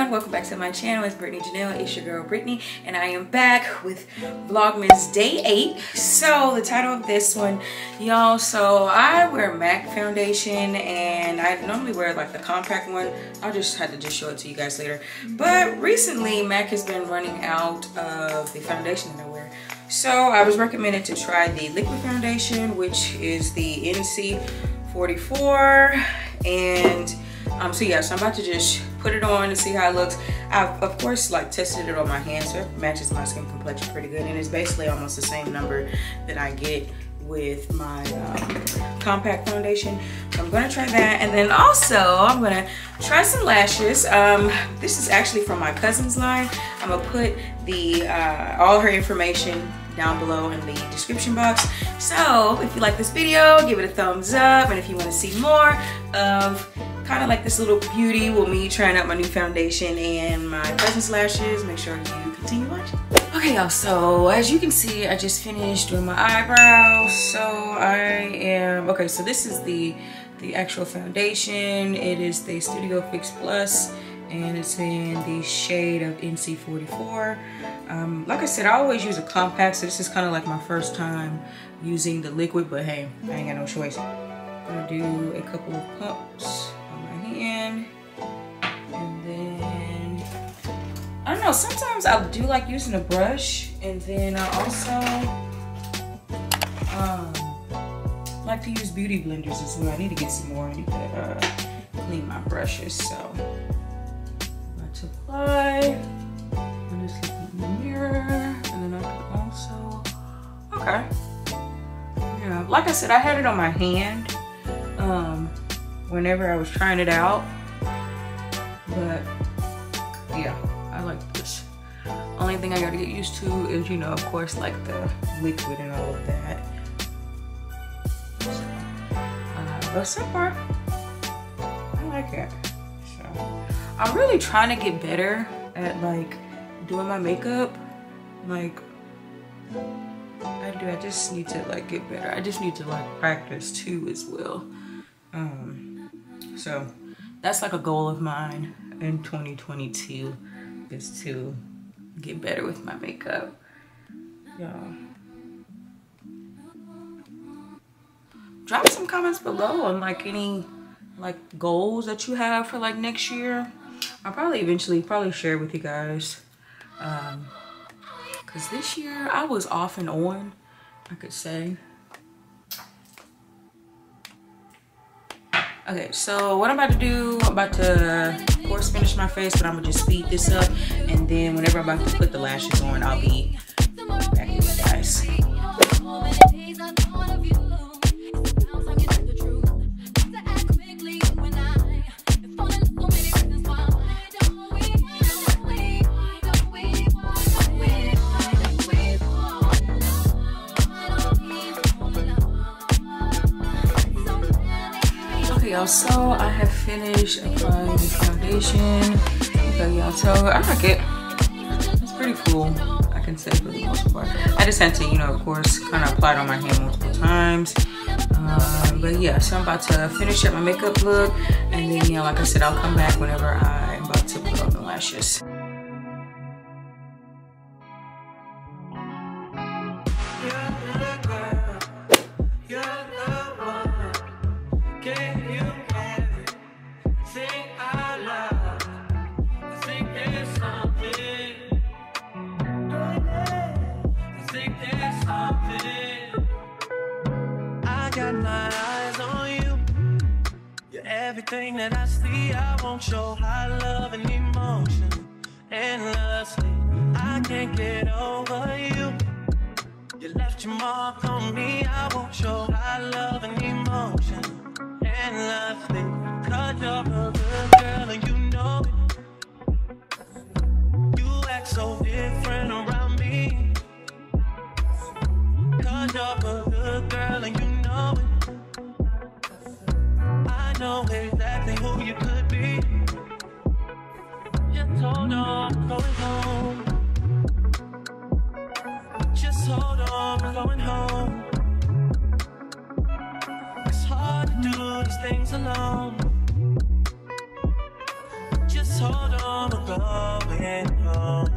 everyone, welcome back to my channel. It's Brittney Janell, it's your girl Brittany, and I am back with Vlogmas Day 8. So the title of this one, y'all, so I wear MAC foundation and I normally wear like the compact one. I'll just have to just show it to you guys later. But recently MAC has been running out of the foundation that I wear. So I was recommended to try the liquid foundation, which is the NC44 and um, so yeah, so I'm about to just put it on and see how it looks. I've of course like tested it on my hands, so it matches my skin complexion pretty good. And it's basically almost the same number that I get with my um, compact foundation. So I'm gonna try that. And then also I'm gonna try some lashes. Um, this is actually from my cousin's line. I'm gonna put the uh, all her information down below in the description box. So if you like this video, give it a thumbs up. And if you wanna see more of kind of like this little beauty with me trying out my new foundation and my cousin's lashes. Make sure you continue watching. Okay, y'all, so as you can see, I just finished doing my eyebrows. So I am, okay, so this is the, the actual foundation. It is the Studio Fix Plus and it's in the shade of NC44. Um, like I said, I always use a compact, so this is kind of like my first time using the liquid, but hey, I ain't got no choice. Gonna do a couple of pumps And then, I don't know, sometimes I do like using a brush. And then I also um, like to use beauty blenders as well. I need to get some more. I need to uh, clean my brushes. So, I'm to apply. I'm just looking in the mirror. And then I can also, okay. Yeah, like I said, I had it on my hand. Whenever I was trying it out. But yeah, I like this. Only thing I gotta get used to is, you know, of course, like the liquid and all of that. So, uh, but so far, I like it. So, I'm really trying to get better at like doing my makeup. Like, I do, I just need to like get better. I just need to like practice too as well. Um, so that's like a goal of mine in 2022 is to get better with my makeup. Yeah. Drop some comments below on like any like goals that you have for like next year. I'll probably eventually probably share with you guys. Um, Cause this year I was off and on, I could say. Okay, so what I'm about to do, I'm about to, of course, finish my face, but I'm gonna just speed this up. And then whenever I'm about to put the lashes on, I'll be back with you guys. So i have finished applying the foundation. Okay y'all so i like it. It's pretty cool i can say for the most part. I just had to you know of course kind of apply it on my hand multiple times. Um, but yeah so i'm about to finish up my makeup look and then yeah like i said i'll come back whenever i'm about to put on the lashes That I see, I won't show high love and emotion endlessly. I can't get over you. You left your mark on me. I won't show high love and emotion endlessly. Cause you're a exactly who you could be. Just hold on, going home. Just hold on, going home. It's hard to do these things alone. Just hold on, we're going home.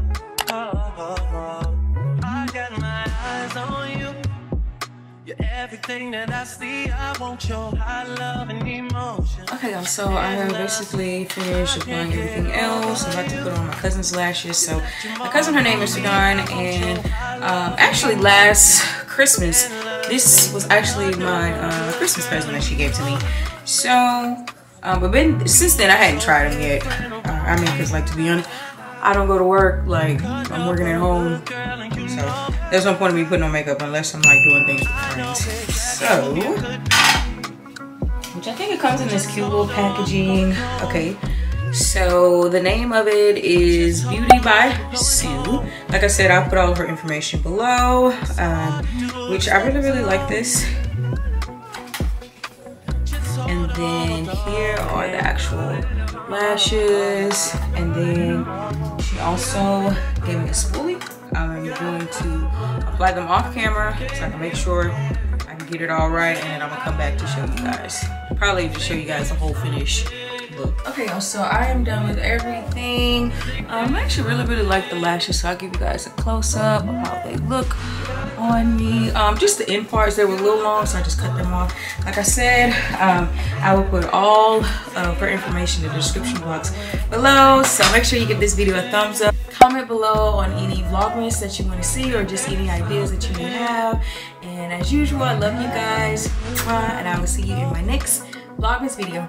Everything that I see. I want your high love and emotion. Okay, y'all, so I have basically finished applying everything else. I'm about to put on my cousin's lashes. So my cousin, her name is Sudan, and um, actually last Christmas, this was actually my uh, Christmas present that she gave to me. So, um, but been, since then I hadn't tried them yet. Uh, I mean, cause like to be honest, I don't go to work. Like I'm working at home, so there's no point in me putting on makeup unless I'm like doing things with friends. So, which I think it comes in this cute little packaging. Okay, so the name of it is Beauty by Sue. Like I said, I'll put all of her information below, um, which I really, really like this. And then here are the actual lashes. And then she also gave me a spoolie. I'm going to apply them off camera so I can make sure I can get it all right. And then I'm gonna come back to show you guys. Probably to show you guys the whole finish look. Okay, y'all, so I am done with everything. Um, I actually really, really like the lashes, so I'll give you guys a close-up of how they look on me. Um, just the end parts, they were a little long, so I just cut them off. Like I said, um, I will put all of her information in the description box below, so make sure you give this video a thumbs up. Comment below on any vlogmas that you want to see or just any ideas that you may have. And as usual, I love you guys, and I will see you in my next vlogmas video.